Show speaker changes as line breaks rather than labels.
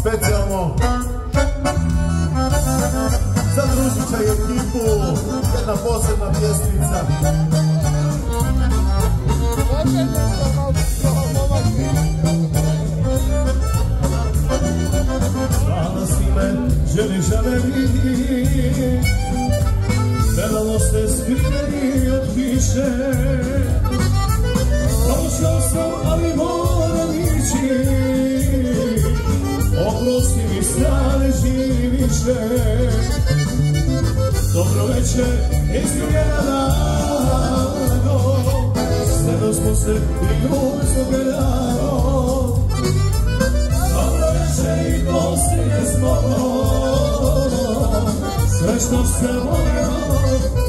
specijalno. Za Družića i ekipu, jedna posebna pjesmica. Hvala si me, želiš da me vidi, Gledalo se skriveni od kiše, Stane živiše, Dobro večer, izgubljena rano, Sredo smo se i uvijek gledano, Dobro večer i poslije smo, sve što se volio